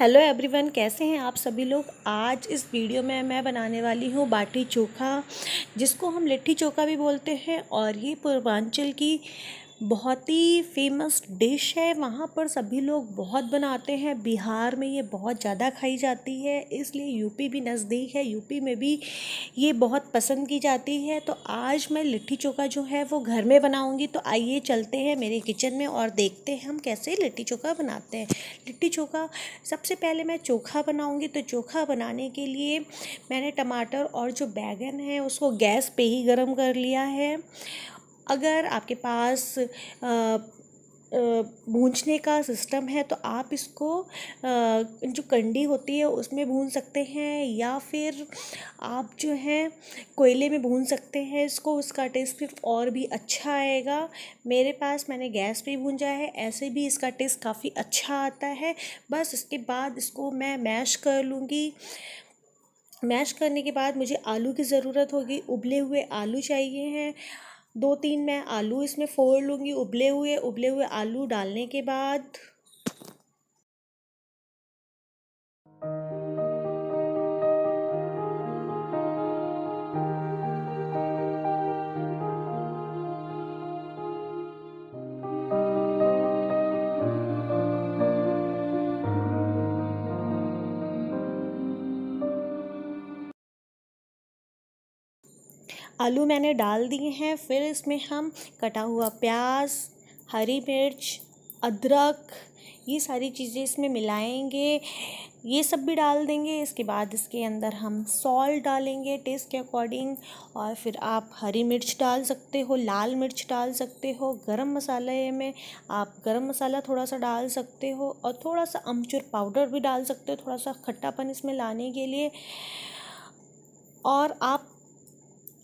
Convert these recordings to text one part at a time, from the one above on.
Hello everyone कैसे हैं आप सभी लोग? आज इस वीडियो में मैं बनाने वाली हूँ बाटी चोखा, जिसको हम लिट्टी चोखा भी बोलते हैं और ये पूर्वांचल की बहुत ही फ़ेमस डिश है। वहाँ पर सभी लोग बहुत बनाते हैं। बिहार में ये बहुत ज़्यादा खाई जाती है। इसलिए यूपी भी नज़दीक है। यूपी में भी ये बहुत पसंद की जाती है। तो आज मैं लिट्टी चोखा जो है वो घर में बनाऊँगी। तो आइए चलते हैं मेरे किचन में और देखते हैं हम कैसे लिट्टी चोखा बनाते हैं। लिट्टी चोखा, सबसे पहले मैं चोखा बनाऊँगी। तो चोखा बनाने के लिए मैंने टमाटर और जो बैगन है उसको गैस पे ही गर्म कर लिया है। अगर आपके पास भूंजने का सिस्टम है तो आप इसको जो कंडी होती है, उसमें भून सकते हैं या फिर आप जो है, कोयले में भून सकते हैं, इसको, उसका टेस्ट फिर और भी अच्छा आएगा। मेरे पास मैंने गैस पे भूंजा है, ऐसे भी इसका टेस्ट काफ़ी अच्छा आता है। बस इसके बाद इसको मैं मैश कर लूँगी। मैश करने के बाद मुझे आलू की ज़रूरत होगी, उबले हुए आलू चाहिए हैं। दो तीन मैं आलू इसमें फोड़ लूँगी, उबले हुए उबले हुए आलू डालने के बाद आलू मैंने डाल दिए हैं, फिर इसमें हम कटा हुआ प्याज, हरी मिर्च, अदरक, ये सारी चीज़ें इसमें मिलाएँगे। ये सब भी डाल देंगे, इसके बाद इसके अंदर हम सॉल्ट डालेंगे टेस्ट के अकॉर्डिंग और फिर आप हरी मिर्च डाल सकते हो, लाल मिर्च डाल सकते हो, गरम मसाले में आप गरम मसाला थोड़ा सा डाल सकते हो और थोड़ा सा अमचूर पाउडर भी डाल सकते हो थोड़ा सा खट्टापन इसमें लाने के लिए। और आप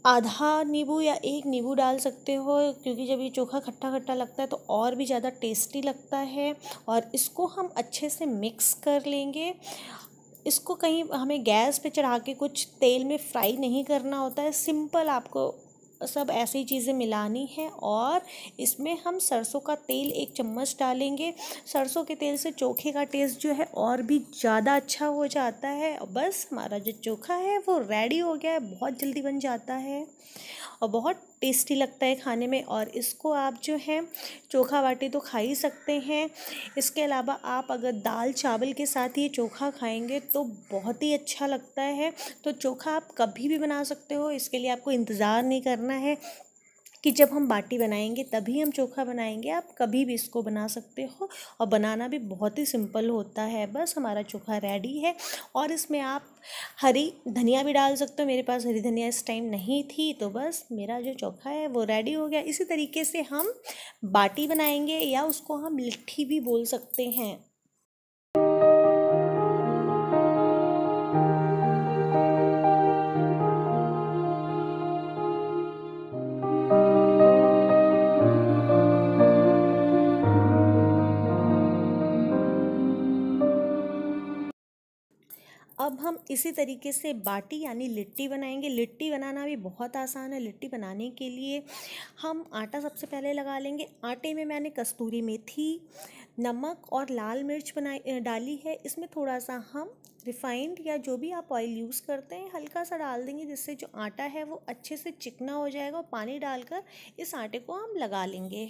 आधा नींबू या एक नींबू डाल सकते हो, क्योंकि जब ये चोखा खट्टा खट्टा लगता है तो और भी ज़्यादा टेस्टी लगता है। और इसको हम अच्छे से मिक्स कर लेंगे। इसको कहीं हमें गैस पे चढ़ा के कुछ तेल में फ्राई नहीं करना होता है। सिंपल आपको सब ऐसी चीज़ें मिलानी है और इसमें हम सरसों का तेल एक चम्मच डालेंगे। सरसों के तेल से चोखे का टेस्ट जो है और भी ज़्यादा अच्छा हो जाता है। बस हमारा जो चोखा है वो रेडी हो गया है, बहुत जल्दी बन जाता है। और बहुत टेस्टी लगता है खाने में और इसको आप जो है चोखा बाटी तो खा ही सकते हैं। इसके अलावा आप अगर दाल चावल के साथ ये चोखा खाएँगे तो बहुत ही अच्छा लगता है। तो चोखा आप कभी भी बना सकते हो, इसके लिए आपको इंतज़ार नहीं करना है। कि जब हम बाटी बनाएँगे, तभी हम चोखा बनाएँगे। आप कभी भी इसको बना सकते हो और बनाना भी बहुत ही सिंपल होता है। बस हमारा चोखा रेडी है और इसमें आप हरी धनिया भी डाल सकते हो। मेरे पास हरी धनिया इस टाइम नहीं थी तो बस मेरा जो चोखा है वो रेडी हो गया। इसी तरीके से हम बाटी बनाएँगे या उसको हम लिट्ठी भी बोल सकते हैं। इसी तरीके से बाटी यानी लिट्टी बनाएँगे। लिट्टी बनाना भी बहुत आसान है। लिट्टी बनाने के लिए हम आटा सबसे पहले लगा लेंगे। आटे में मैंने कस्तूरी मेथी, नमक और लाल मिर्च बनाई डाली है। इसमें थोड़ा सा हम रिफाइंड या जो भी आप ऑयल यूज़ करते हैं, हल्का सा डाल देंगे जिससे जो आटा है वो अच्छे से चिकना हो जाएगा और पानी डालकर इस आटे को हम लगा लेंगे।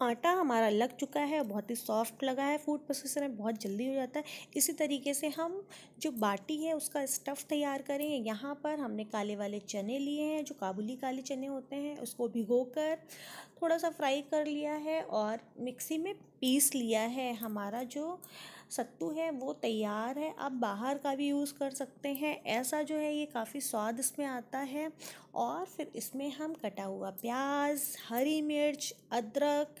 आटा हमारा लग चुका है, बहुत ही सॉफ्ट लगा है फ़ूड प्रोसेसर में बहुत जल्दी हो जाता है। इसी तरीके से हम जो बाटी है, उसका स्टफ़ तैयार करेंगे। यहाँ पर हमने काले वाले चने लिए हैं, जो काबुली काले चने होते हैं, उसको भिगो कर थोड़ा सा फ्राई कर लिया है और मिक्सी में पीस लिया है हमारा जो सत्तू है, वो तैयार है, आप बाहर का भी यूज़ कर सकते हैं। ऐसा जो है, ये काफ़ी स्वाद इसमें आता है। और फिर इसमें हम कटा हुआ प्याज, हरी मिर्च, अदरक,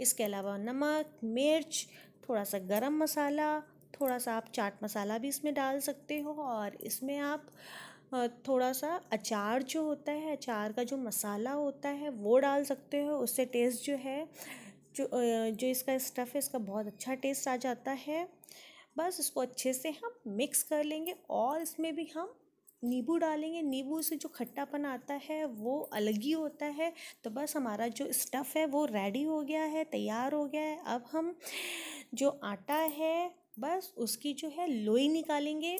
इसके अलावा नमक, मिर्च थोड़ा सा गरम मसाला थोड़ा सा आप चाट मसाला भी इसमें डाल सकते हो। और इसमें आप थोड़ा सा अचार जो होता है, अचार का जो मसाला होता है, वो डाल सकते हो। उससे टेस्ट जो है जो जो इसका स्टफ़ है, इसका बहुत अच्छा टेस्ट आ जाता है। बस इसको अच्छे से हम मिक्स कर लेंगे और इसमें भी हम नींबू डालेंगे। नींबू से जो खट्टापन आता है, वो अलग ही होता है। तो बस हमारा जो स्टफ़ है, वो रेडी हो गया है, तैयार हो गया है। अब हम जो आटा है, बस उसकी जो है, लोई निकालेंगे।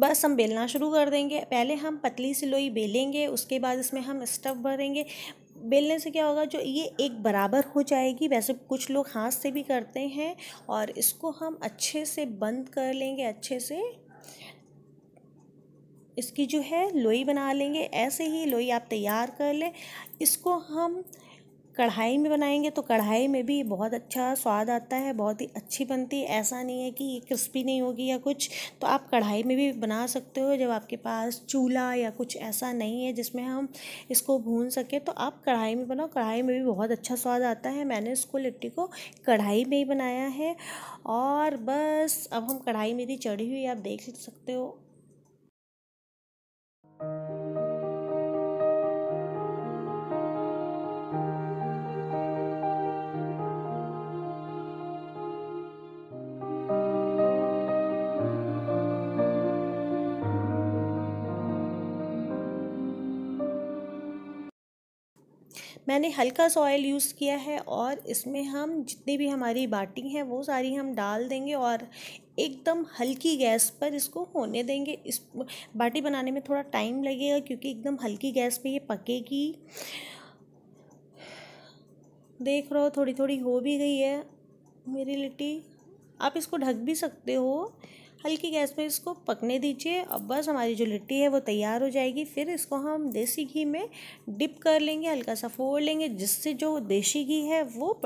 बस हम बेलना शुरू कर देंगे। पहले हम पतली सी लोई बेलेंगे, उसके बाद इसमें हम स्टफ़ भरेंगे। बेलने से क्या होगा, जो ये एक बराबर हो जाएगी, वैसे कुछ लोग हाथ से भी करते हैं, और इसको हम अच्छे से बंद कर लेंगे, अच्छे से। इसकी जो है लोई बना लेंगे। ऐसे ही लोई आप तैयार कर लें। इसको हम कढ़ाई में बनाएँगे तो कढ़ाई में भी बहुत अच्छा स्वाद आता है, बहुत ही अच्छी बनती है। ऐसा नहीं है कि ये क्रिस्पी नहीं होगी या कुछ। तो आप कढ़ाई में भी बना सकते हो जब आपके पास चूल्हा या कुछ ऐसा नहीं है जिसमें हम इसको भून सकें। तो आप कढ़ाई में बनाओ, कढ़ाई में भी बहुत अच्छा स्वाद आता है। मैंने इसको लिट्टी को कढ़ाई में ही बनाया है। और बस, अब हम कढ़ाई मेरी चढ़ी हुई आप देख सकते हो। मैंने हल्का सा ऑयल यूज़ किया है और इसमें हम जितनी भी हमारी बाटी हैं, वो सारी हम डाल देंगे और एकदम हल्की गैस पर इसको होने देंगे। इस बाटी बनाने में थोड़ा टाइम लगेगा क्योंकि एकदम हल्की गैस पे ये पकेगी। देख रहे हो थोड़ी थोड़ी हो भी गई है मेरी लिट्टी। आप इसको ढक भी सकते हो। हल्की गैस पे इसको पकने दीजिए। अब बस हमारी जो लिट्टी है वो तैयार हो जाएगी। फिर इसको हम देसी घी में डिप कर लेंगे, हल्का सा फोड़ लेंगे, जिससे जो देसी घी है वो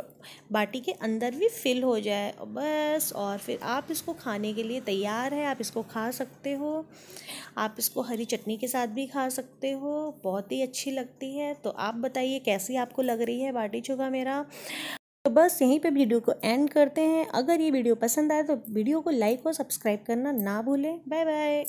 बाटी के अंदर भी फिल हो जाए। बस, और फिर आप इसको खाने के लिए तैयार है। आप इसको खा सकते हो। आप इसको हरी चटनी के साथ भी खा सकते हो। बहुत ही अच्छी लगती है। तो आप बताइए, कैसी आपको लग रही है बाटी चोखा मेरा? तो बस यहीं पे वीडियो को एंड करते हैं। अगर ये वीडियो पसंद आए तो वीडियो को लाइक और सब्सक्राइब करना ना भूलें। Bye bye